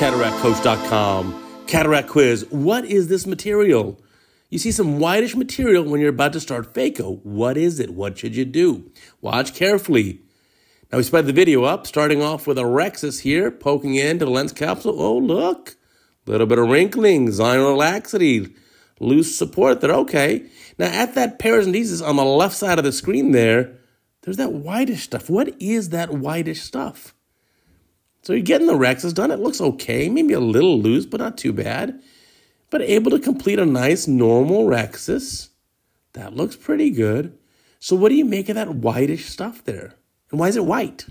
CataractCoach.com. Cataract quiz. What is this material? You see some whitish material when you're about to start phaco. What is it? What should you do? Watch carefully. Now we sped the video up, starting off with a rhexis here, poking into the lens capsule. Oh, look. A little bit of wrinkling, zonular laxity, loose support there. Okay. Now at that paracentesis on the left side of the screen there, there's that whitish stuff. What is that whitish stuff? So you're getting the rhexis done. It looks okay, maybe a little loose, but not too bad. But able to complete a nice normal rhexis. That looks pretty good. So what do you make of that whitish stuff there? And why is it white?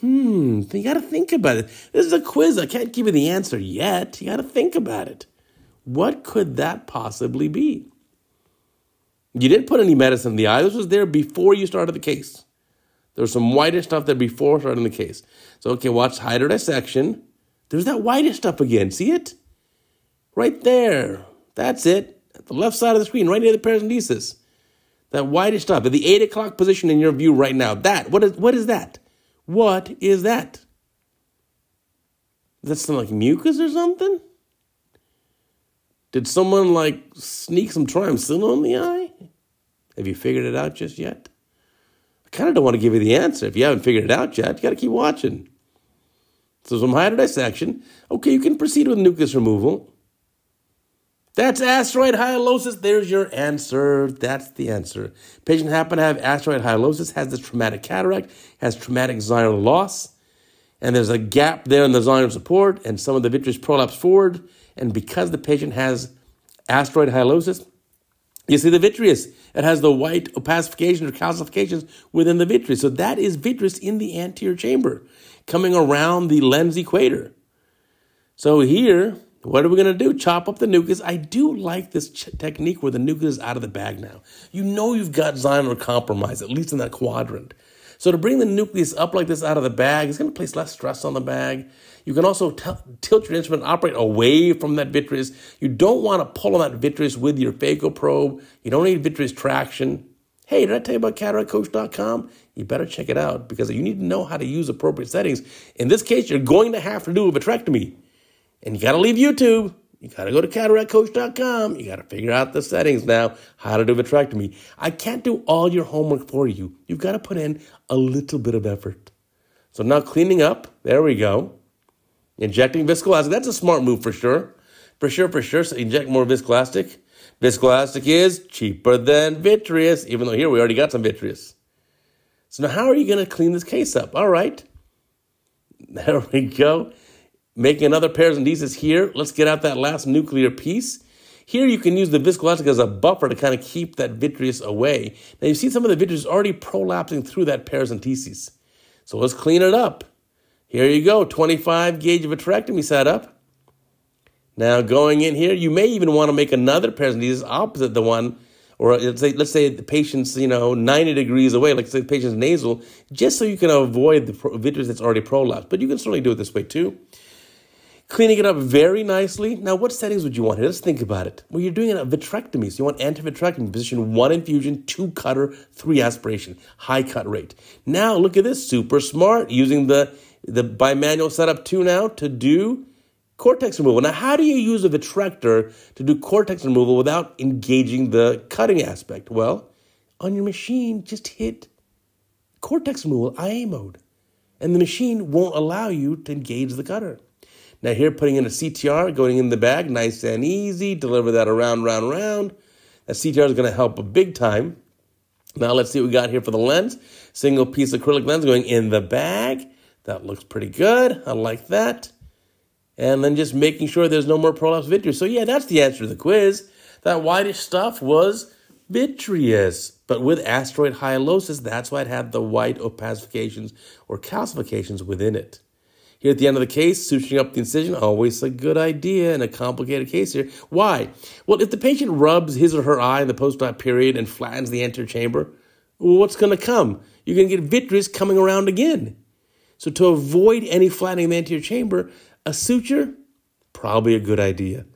Hmm, you got to think about it. This is a quiz. I can't give you the answer yet. You got to think about it. What could that possibly be? You didn't put any medicine in the eye. This was there before you started the case. There was some whitish stuff there before starting the case. So, okay, watch hydro dissection. There's that whitish stuff again. See it? Right there. That's it. At the left side of the screen, right near the paracentesis. That whitish stuff at the 8 o'clock position in your view right now. That, what is, what is that? What is that? Is that something like mucus or something? Did someone like sneak some triamcinolone in the eye? Have you figured it out just yet? I kind of don't want to give you the answer. If you haven't figured it out yet, you got to keep watching. So some hydro dissection. Okay, you can proceed with nucleus removal. That's asteroid hyalosis. There's your answer. That's the answer. Patient happen to have asteroid hyalosis, has this traumatic cataract, has traumatic zonular loss, and there's a gap there in the zonular support, and some of the vitreous prolapse forward. And because the patient has asteroid hyalosis, you see the vitreous. It has the white opacification or calcifications within the vitreous. So that is vitreous in the anterior chamber coming around the lens equator. So here, what are we going to do? Chop up the nucleus. I do like this technique where the nucleus is out of the bag now. You know you've got zonular compromise, at least in that quadrant. So to bring the nucleus up like this out of the bag, it's going to place less stress on the bag. You can also tilt your instrument operate away from that vitreous. You don't want to pull on that vitreous with your phaco probe. You don't need vitreous traction. Hey, did I tell you about cataractcoach.com? You better check it out because you need to know how to use appropriate settings. In this case, you're going to have to do a vitrectomy. And you got to leave YouTube. You got to go to cataractcoach.com. You got to figure out the settings now, how to do vitrectomy. I can't do all your homework for you. You've got to put in a little bit of effort. So now cleaning up, there we go. Injecting viscoelastic, that's a smart move for sure. For sure, for sure. So inject more viscoelastic. Viscoelastic is cheaper than vitreous, even though here we already got some vitreous. So now how are you going to clean this case up? All right. There we go. Making another paracentesis here. Let's get out that last nuclear piece. Here you can use the viscoelastic as a buffer to kind of keep that vitreous away. Now you see some of the vitreous already prolapsing through that paracentesis. So let's clean it up. Here you go, 25 gauge of vitrectomy setup. Now going in here, you may even want to make another paracentesis opposite the one, or let's say, let's say the patient's, you know, 90 degrees away, like say the patient's nasal, just so you can avoid the vitreous that's already prolapsed. But you can certainly do it this way too. Cleaning it up very nicely. Now, what settings would you want here? Let's think about it. Well, you're doing a vitrectomy, so you want antivitrectomy. Position one infusion, two cutter, three aspiration, high cut rate. Now, look at this, super smart, using the the bimanual setup two now to do cortex removal. Now, how do you use a vitrector to do cortex removal without engaging the cutting aspect? Well, on your machine, just hit cortex removal, IA mode, and the machine won't allow you to engage the cutter. Now, here, putting in a CTR, going in the bag, nice and easy, deliver that around, round, round. That CTR is going to help a big time. Now, let's see what we got here for the lens. Single piece acrylic lens going in the bag. That looks pretty good. I like that. And then just making sure there's no more prolapse vitreous. So yeah, that's the answer to the quiz. That whitish stuff was vitreous. But with asteroid hyalosis, that's why it had the white opacifications or calcifications within it. Here at the end of the case, suturing up the incision, always a good idea in a complicated case here. Why? Well, if the patient rubs his or her eye in the post-op period and flattens the anterior chamber, what's going to come? You're going to get vitreous coming around again. So to avoid any flattening of the anterior chamber, a suture, probably a good idea.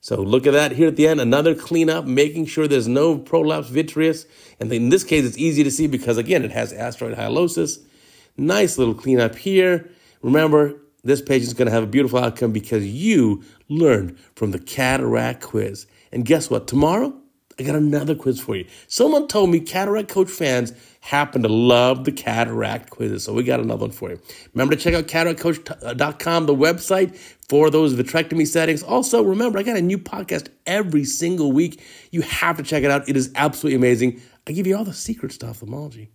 So look at that here at the end, another cleanup, making sure there's no prolapse vitreous. And in this case, it's easy to see because again, it has asteroid hyalosis. Nice little cleanup here. Remember, this patient is going to have a beautiful outcome because you learned from the cataract quiz. And guess what? Tomorrow, I got another quiz for you. Someone told me Cataract Coach fans happen to love the cataract quizzes, so we got another one for you. Remember to check out cataractcoach.com, the website for those vitrectomy settings. Also, remember, I got a new podcast every single week. You have to check it out. It is absolutely amazing. I give you all the secrets to ophthalmology.